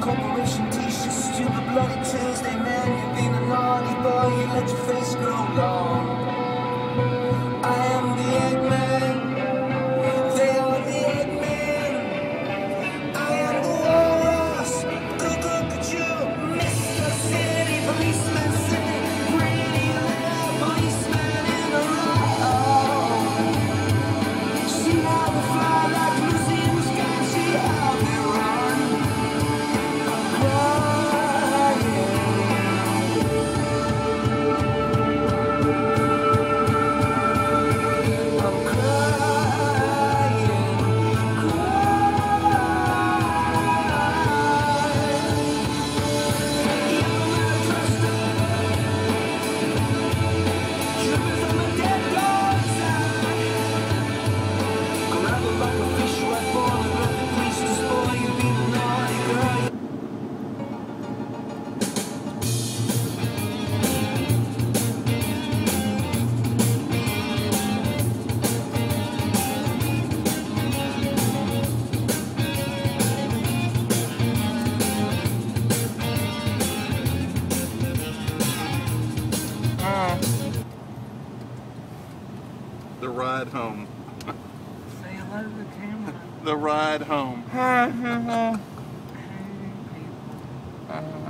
Corporation t-shirts to the bloody tears. The ride home. Say hello to the camera. the ride home. Hi, people. Hi, people.